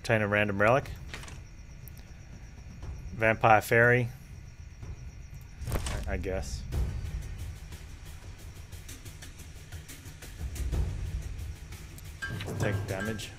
Obtain a random relic. Vampire Fairy. I guess. Take damage.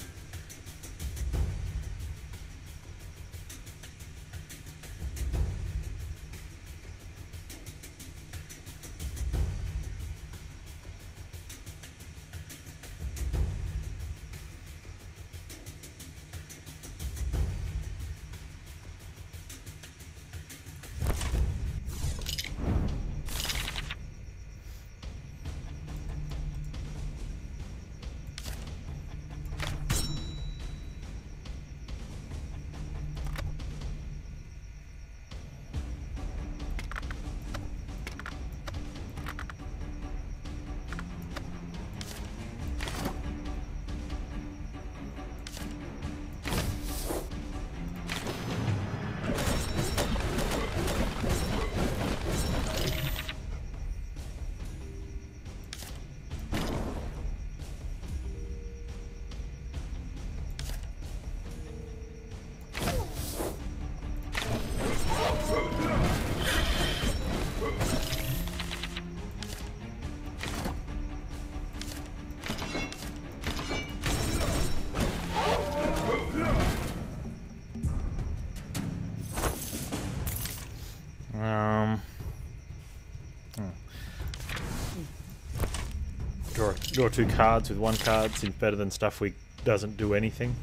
Draw, two cards with one card seems better than stuff we doesn't do anything.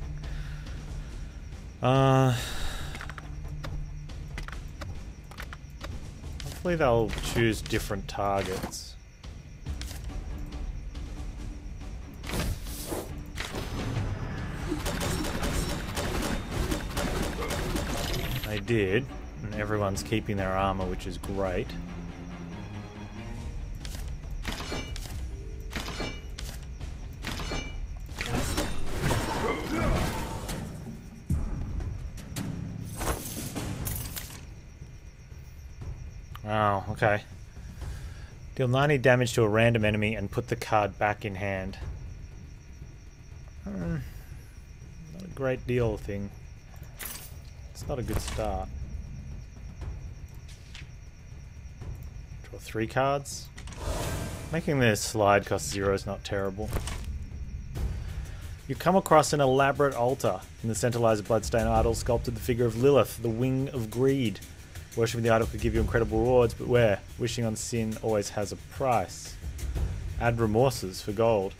Uh. Hopefully they'll choose different targets. They did, and everyone's keeping their armor, which is great. Oh, okay. Deal 90 damage to a random enemy and put the card back in hand. Hmm, not a great deal thing. It's not a good start. Draw three cards. Making the slide cost zero is not terrible. You come across an elaborate altar. In the a bloodstained idol sculpted the figure of Lilith, the wing of greed. Worshipping the idol could give you incredible rewards, but where? Wishing on sin always has a price. Add remorses for gold.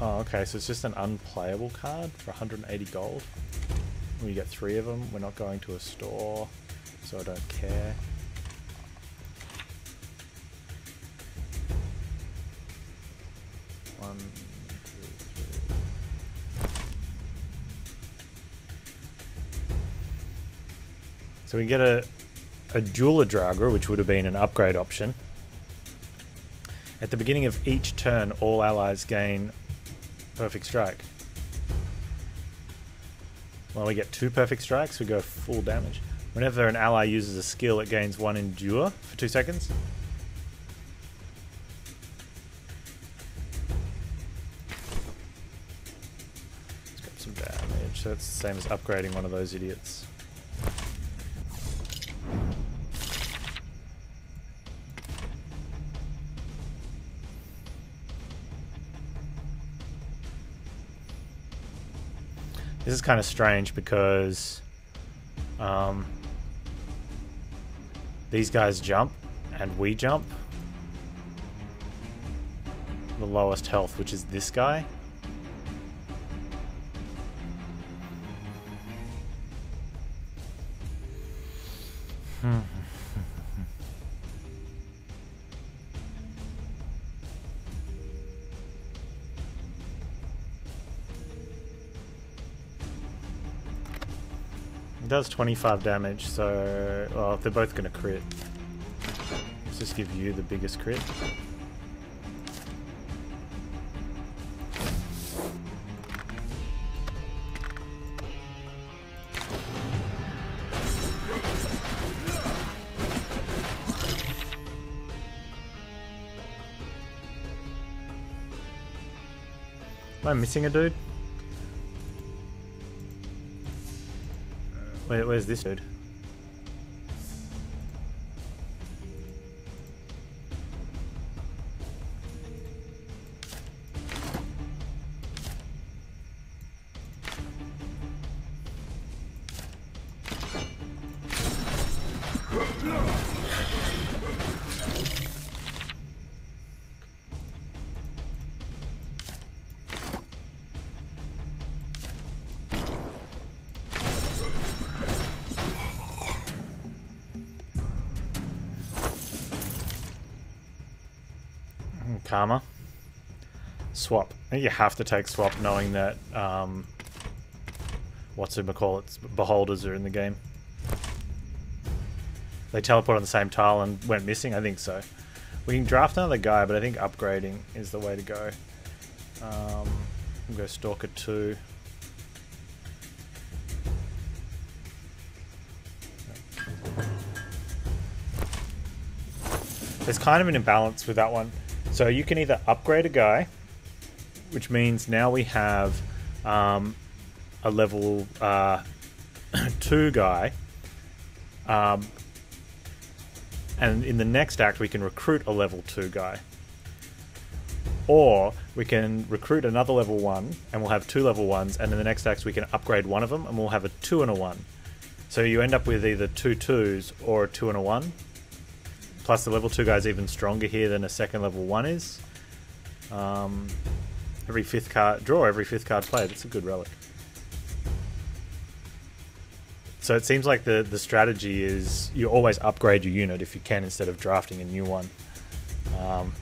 Oh, okay, so it's just an unplayable card for 180 gold. We get three of them. We're not going to a store, so I don't care. One, So we get a, a Jeweler Draugar, which would have been an upgrade option. At the beginning of each turn, all allies gain Perfect Strike. Well, we get two Perfect Strikes, we go full damage. Whenever an ally uses a skill, it gains one Endure for two seconds. Let's grab some damage. So the same as upgrading one of those idiots. Kind of strange because um, these guys jump and we jump. The lowest health, which is this guy. Does 25 damage, so well, they're both going to crit. Let's just give you the biggest crit. Am I missing a dude? Where's this dude? Swap. You have to take swap knowing that, um, what's it call it? Beholders are in the game. They teleport on the same tile and went missing? I think so. We can draft another guy, but I think upgrading is the way to go. Um, we'll go Stalker 2. There's kind of an imbalance with that one. So you can either upgrade a guy, which means now we have um, a level uh, 2 guy. Um, and in the next act, we can recruit a level 2 guy. Or we can recruit another level 1, and we'll have two level 1s, and in the next act, we can upgrade one of them, and we'll have a 2 and a 1. So you end up with either two 2s or a 2 and a 1 Plus, the level 2 guy is even stronger here than a second level 1 is. Um, every fifth card, draw every fifth card played. That's a good relic. So it seems like the, the strategy is you always upgrade your unit if you can instead of drafting a new one. Um,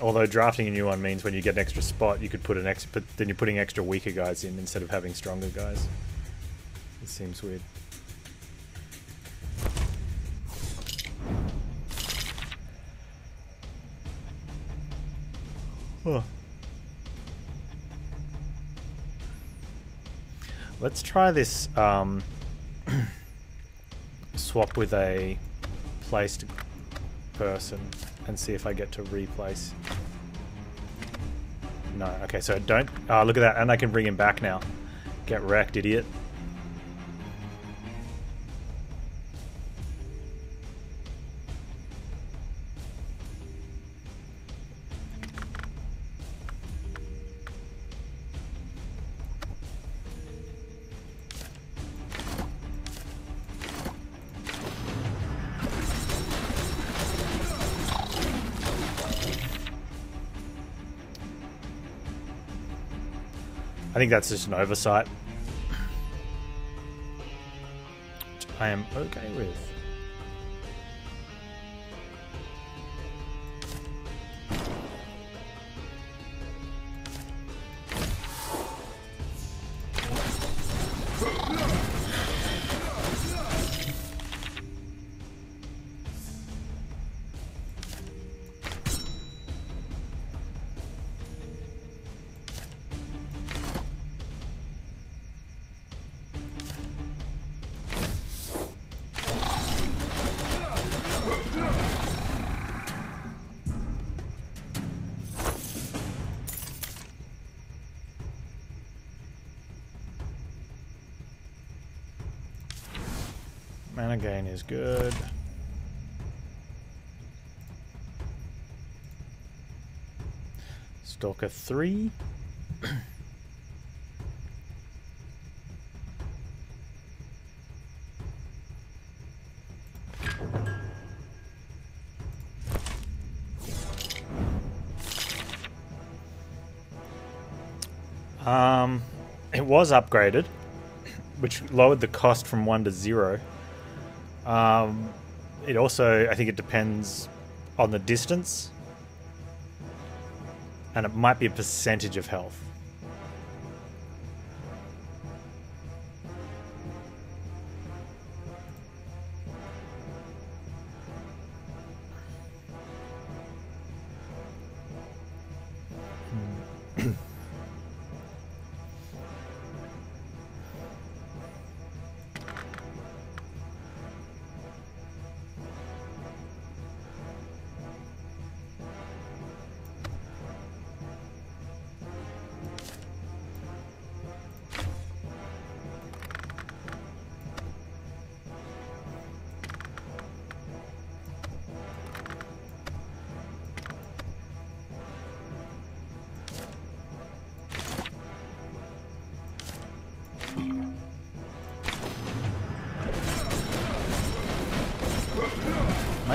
although drafting a new one means when you get an extra spot, you could put an extra, then you're putting extra weaker guys in instead of having stronger guys. It seems weird. Huh. Let's try this um, swap with a placed person and see if I get to replace. No, okay, so don't... Oh, look at that, and I can bring him back now. Get wrecked, idiot. Think that's just an oversight. Which I am okay with. Mana gain is good. Stalker 3. um, it was upgraded, which lowered the cost from 1 to 0. Um, it also, I think it depends on the distance. And it might be a percentage of health.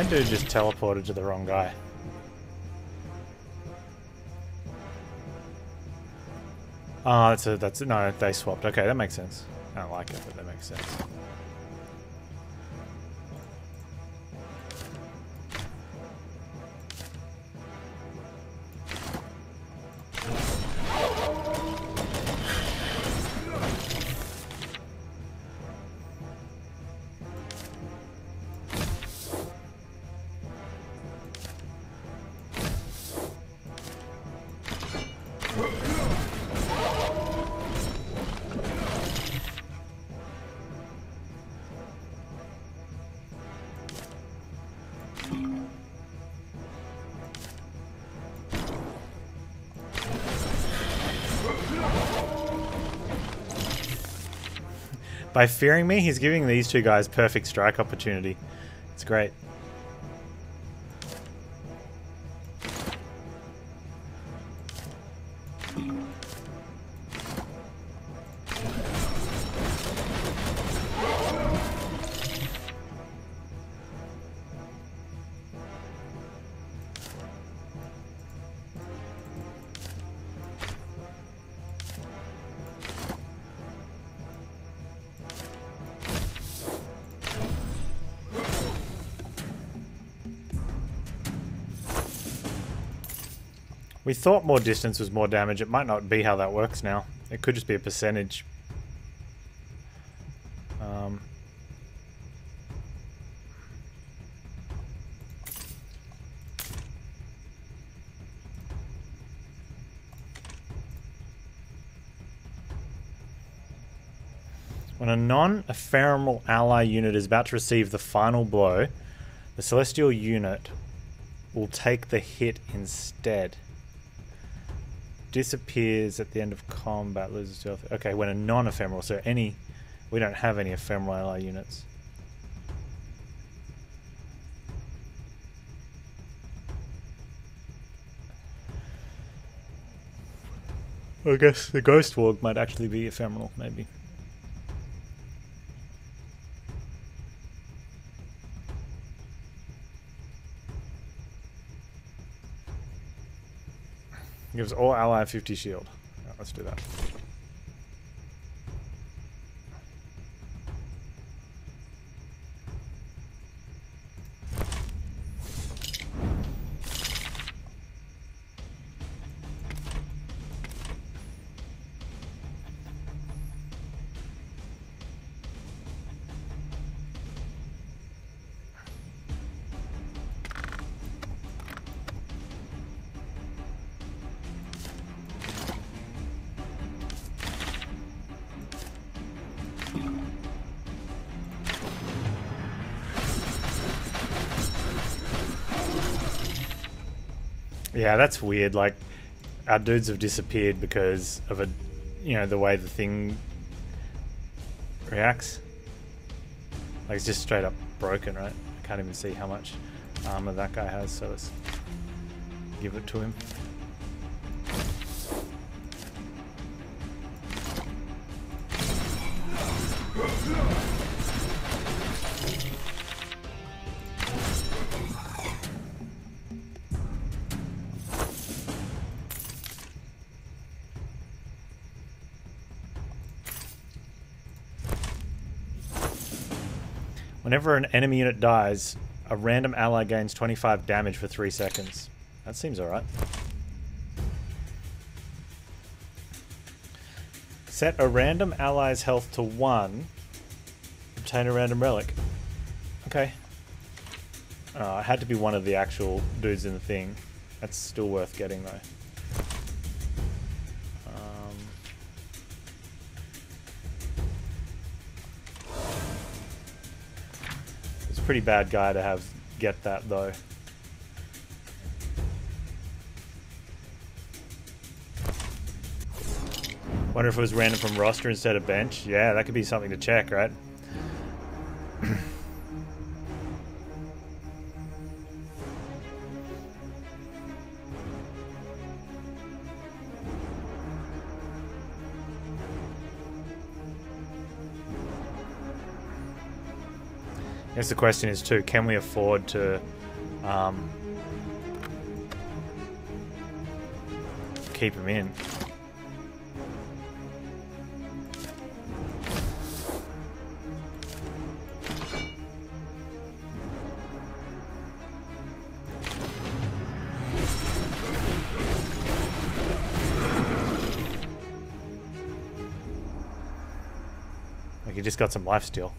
That dude just teleported to the wrong guy? Oh, that's a, that's a, no, they swapped. Okay, that makes sense. I don't like it, but that makes sense. By fearing me, he's giving these two guys perfect strike opportunity. It's great. Thought more distance was more damage. It might not be how that works now. It could just be a percentage. Um, when a non-ephemeral ally unit is about to receive the final blow, the celestial unit will take the hit instead disappears at the end of combat, loses to Okay, when a non-ephemeral, so any, we don't have any ephemeral ally units. I guess the Ghost Warg might actually be ephemeral, maybe. Gives all ally 50 shield. Right, let's do that. Yeah, that's weird. Like, our dudes have disappeared because of a, you know, the way the thing reacts. Like, it's just straight up broken, right? I can't even see how much armor that guy has, so let's give it to him. Whenever an enemy unit dies, a random ally gains 25 damage for 3 seconds. That seems alright. Set a random ally's health to 1. Obtain a random relic. Okay. Uh, oh, it had to be one of the actual dudes in the thing. That's still worth getting though. Pretty bad guy to have get that though. Wonder if it was random from roster instead of bench. Yeah, that could be something to check, right? Guess the question is too, can we afford to Um, keep him in. Like he just got some life steal.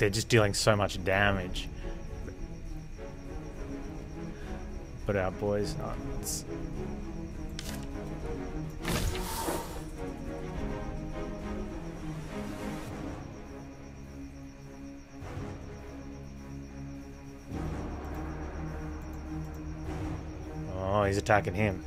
They're just dealing so much damage. But our boys. It's- Oh, he's attacking him.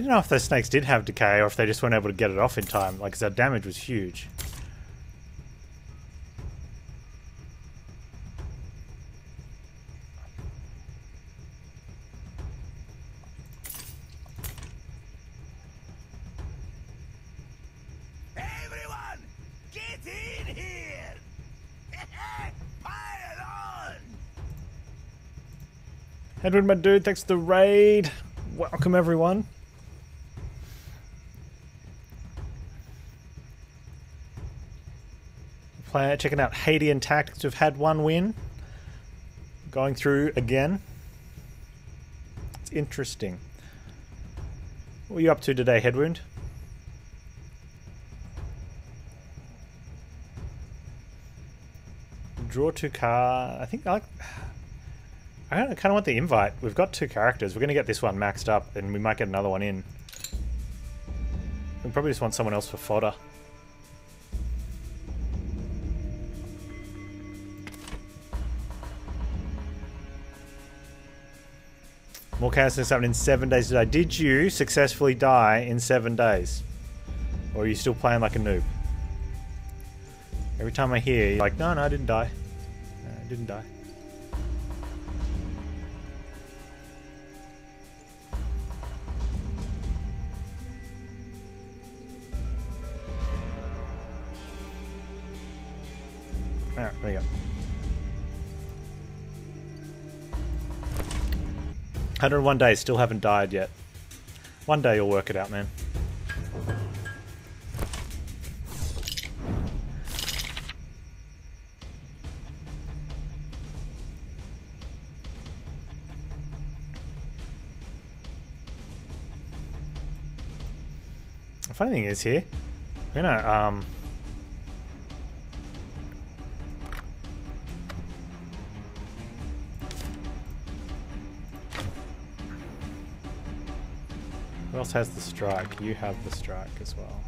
Didn't know if those snakes did have decay or if they just weren't able to get it off in time. like, because our damage was huge. Everyone, get in here! Pile on! Edward, my dude, thanks for the raid. Welcome, everyone. Play, checking out Hadean Tactics. We've had one win. Going through again. It's interesting. What are you up to today, Headwound? Draw two car. I think I like. I kind of want the invite. We've got two characters. We're going to get this one maxed up, and we might get another one in. We probably just want someone else for fodder. More things happen in seven days today. Did you successfully die in seven days? Or are you still playing like a noob? Every time I hear, you're like, no, no, I didn't die. I didn't die. 101 days, still haven't died yet. One day you'll work it out, man. The funny thing is here, you know, um, else has the strike? You have the strike as well.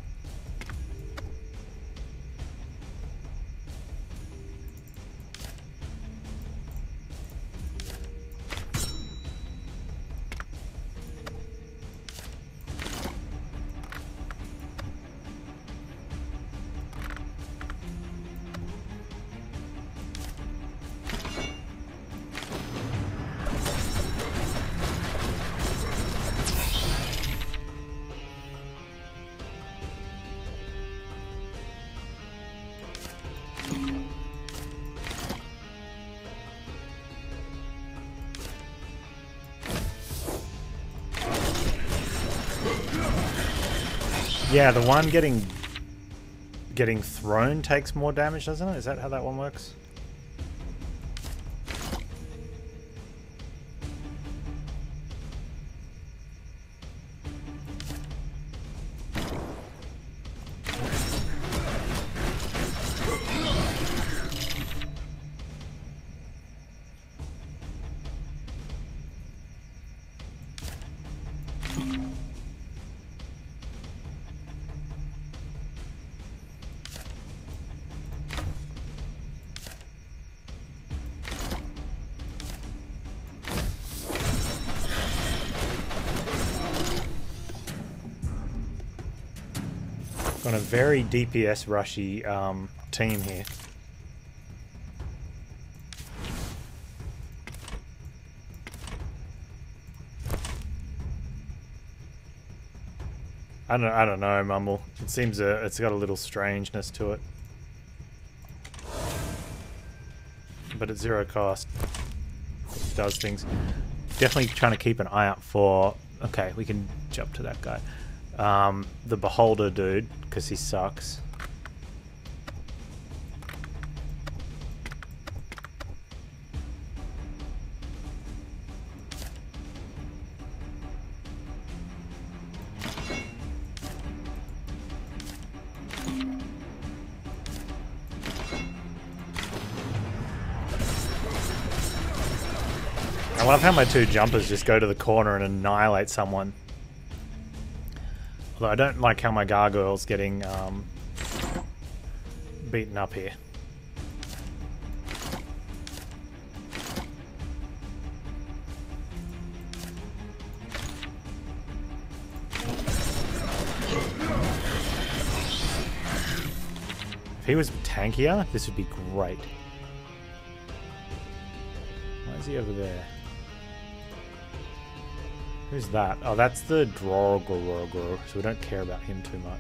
Yeah, the one getting getting thrown takes more damage, doesn't it? Is that how that one works? On a very DPS rushy um, team here. I don't, I don't know, Mumble. It seems uh, it's got a little strangeness to it. But at zero cost, it does things. Definitely trying to keep an eye out for... Okay, we can jump to that guy. Um, the Beholder dude, because he sucks. I love how my two jumpers just go to the corner and annihilate someone. Although I don't like how my gargoyle's getting um, beaten up here. If he was tankier, this would be great. Why is he over there? Who's that? Oh, that's the Drogorogor, so we don't care about him too much.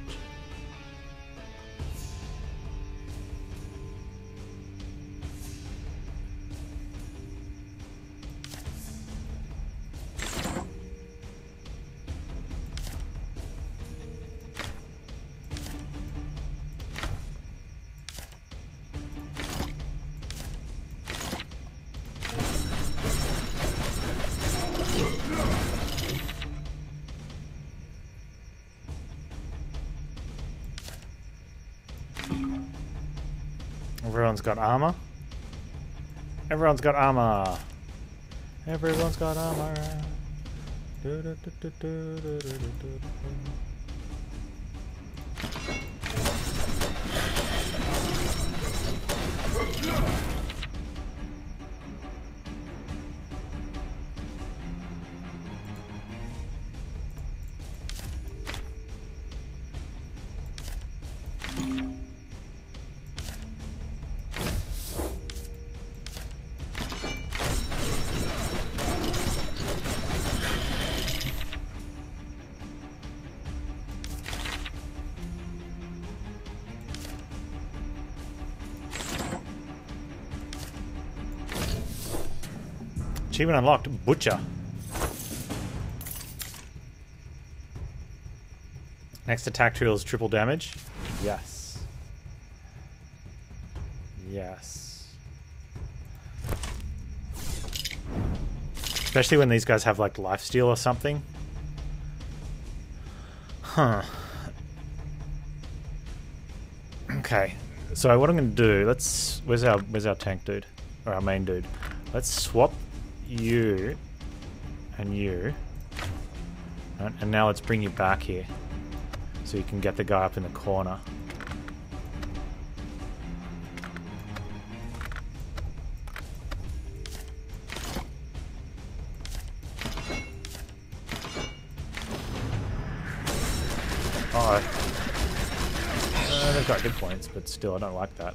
Armor. Everyone's got armor. Everyone's got armor. Achievement unlocked. Butcher. Next attack deals triple damage. Yes. Yes. Especially when these guys have like lifesteal or something. Huh. Okay. So what I'm going to do, let's where's our where's our tank dude or our main dude? Let's swap you and you. Right, and now let's bring you back here so you can get the guy up in the corner. Oh. Uh, they've got good points, but still, I don't like that.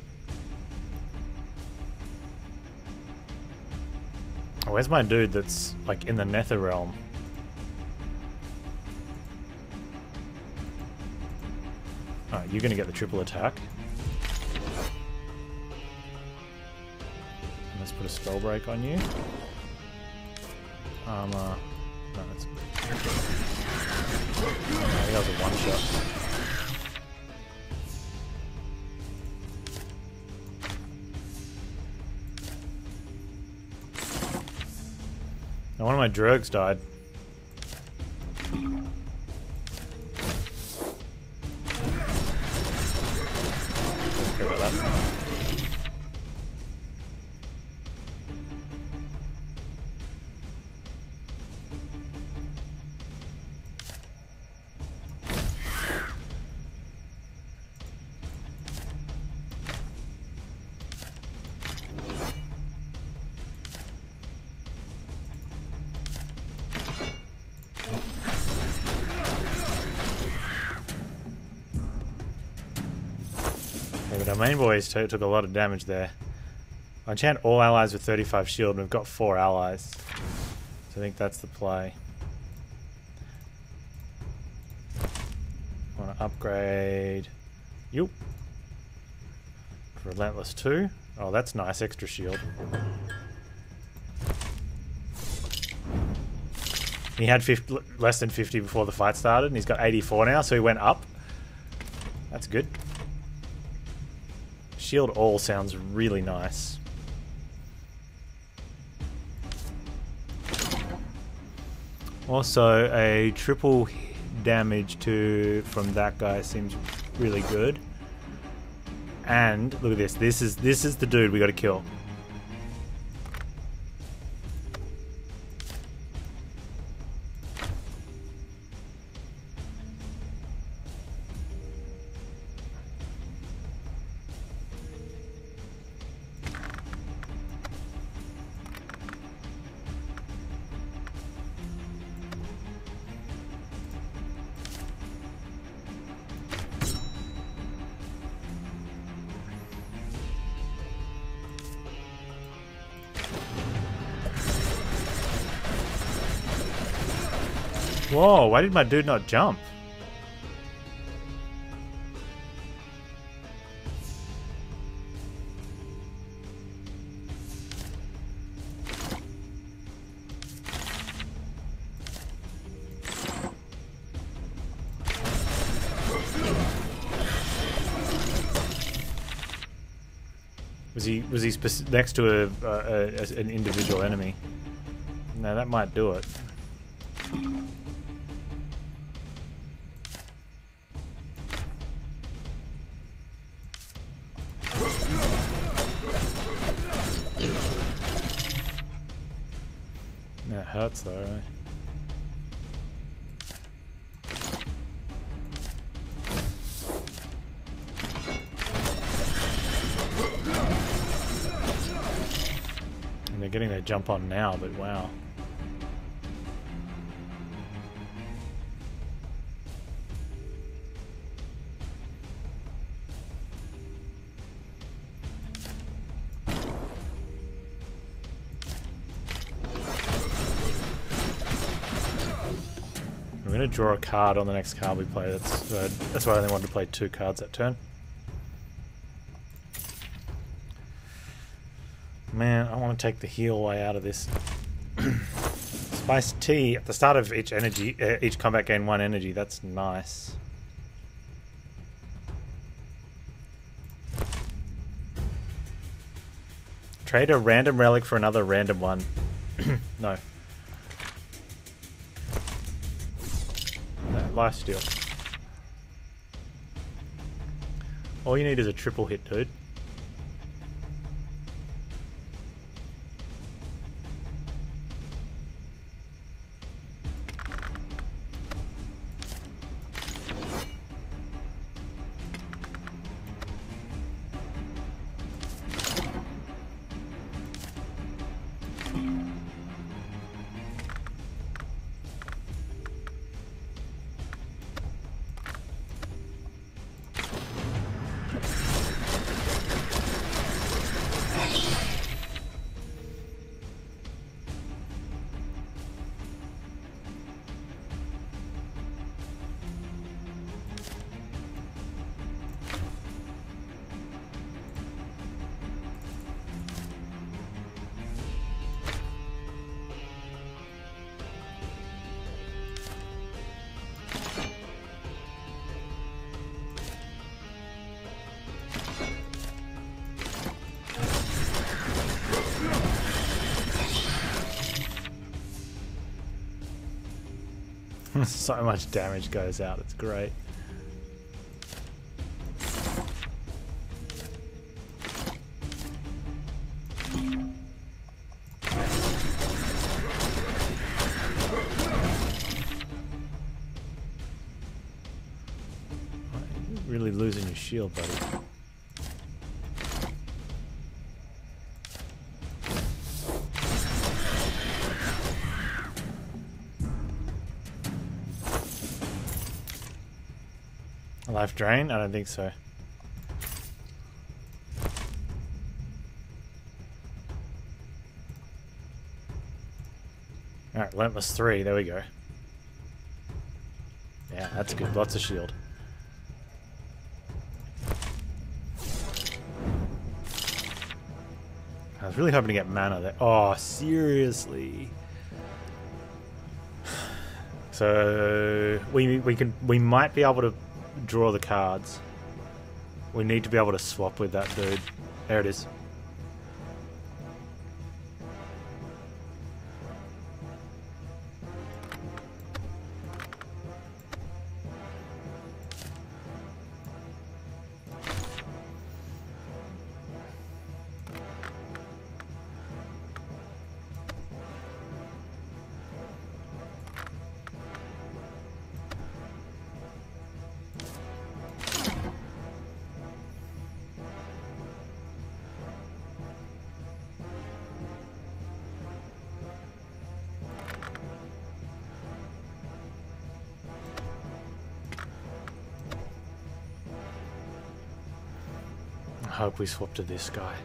Oh, where's my dude that's, like, in the Nether Realm? Alright, you're gonna get the triple attack. Let's put a spell break on you. Armor. No, that's. Think that a one shot. One of my drugs died. Main boys took a lot of damage there. I enchant all allies with 35 shield, and we've got four allies. So I think that's the play. Want to upgrade. You. Relentless 2. Oh, that's nice. Extra shield. He had 50, less than 50 before the fight started, and he's got 84 now, so he went up. That's good. Shield all sounds really nice. Also, a triple damage to from that guy seems really good. And look at this. This is this is the dude we got to kill. Whoa, why did my dude not jump? Was he was he next to a, a, a an individual enemy? No, that might do it. Right? Eh? And they're getting their jump on now, but wow. Draw a card on the next card we play. That's uh, that's why I only wanted to play two cards that turn. Man, I want to take the heal way out of this. Spice tea at the start of each energy, uh, each combat gain one energy. That's nice. Trade a random relic for another random one. no. No, life. All you need is a triple hit, dude. so much damage goes out. It's great. Really losing your shield, buddy. Life drain? I don't think so. Alright, Relentless 3, there we go. Yeah, that's good. Lots of shield. I was really hoping to get mana there. Oh, seriously. So we we can we might be able to draw the cards. We need to be able to swap with that dude. There it is. Hope we swap to this guy.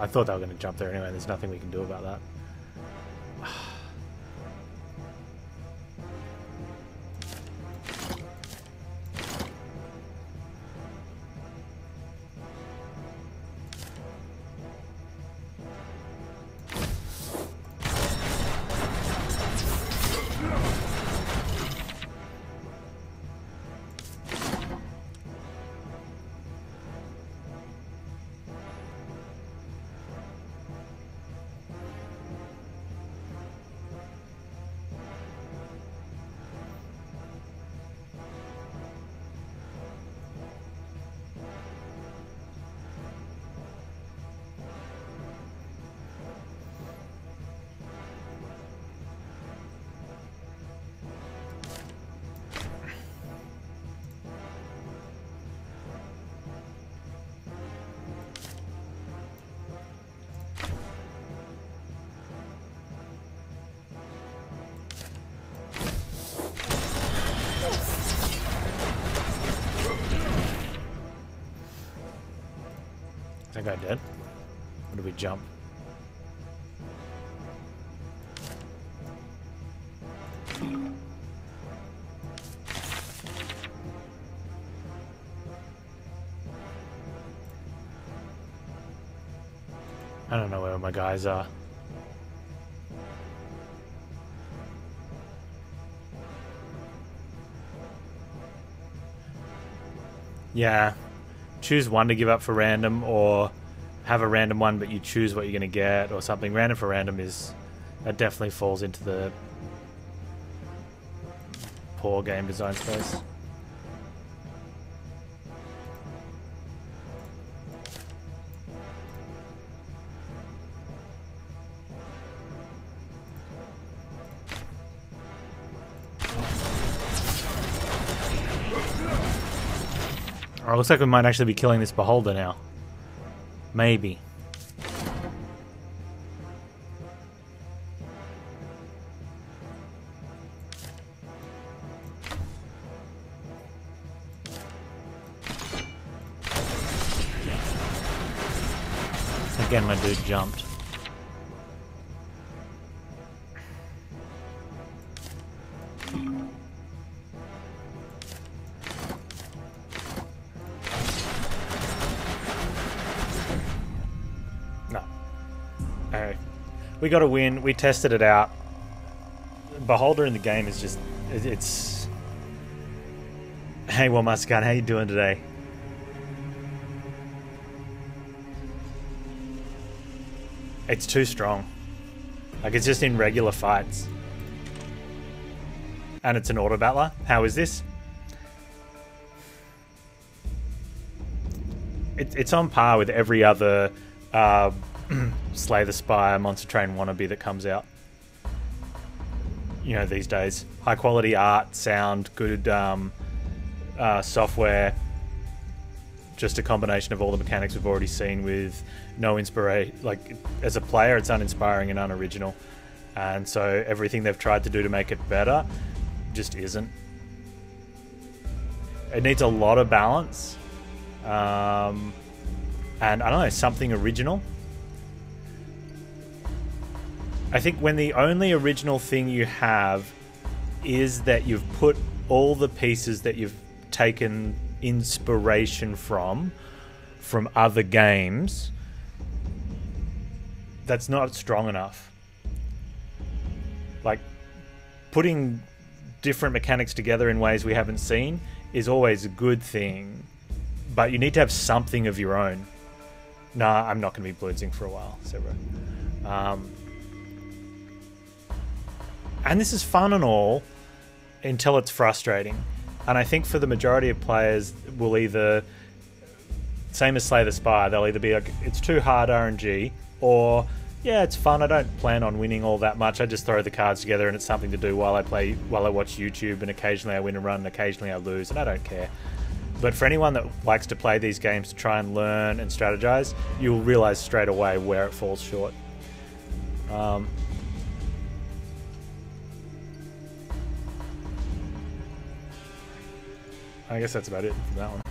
I thought they were going to jump there anyway. There's nothing we can do about that. Guy? Or did we jump? I don't know where my guys are. Yeah. Choose one to give up for random or have a random one but you choose what you're going to get or something. Random for random is that definitely falls into the poor game design space. Oh, looks like we might actually be killing this beholder now. Maybe. Again, my dude jumped. We got a win. We tested it out. Beholder in the game is just it's. Hey, well, Muscat, how you doing today? It's too strong. Like, it's just in regular fights. And it's an auto battler. How is this? It, it's on par with every other uh, Slay the Spire Monster Train wannabe that comes out. You know, these days. High quality art, sound, good um, uh, software. Just a combination of all the mechanics we've already seen with no inspiration. Like, as a player, it's uninspiring and unoriginal. And so everything they've tried to do to make it better just isn't. It needs a lot of balance. Um, and I don't know, something original. I think when the only original thing you have is that you've put all the pieces that you've taken inspiration from from other games that's not strong enough like putting different mechanics together in ways we haven't seen is always a good thing but you need to have something of your own nah i'm not going to be blitzing for a while Zebra. um, and this is fun and all until it's frustrating. And I think for the majority of players, will either same as Slay the Spire, they'll either be like, it's too hard RNG, or yeah, it's fun. I don't plan on winning all that much. I just throw the cards together, and it's something to do while I play, while I watch YouTube, and occasionally I win a run, and occasionally I lose, and I don't care. But for anyone that likes to play these games to try and learn and strategize, you'll realize straight away where it falls short. Um, I guess that's about it for that one.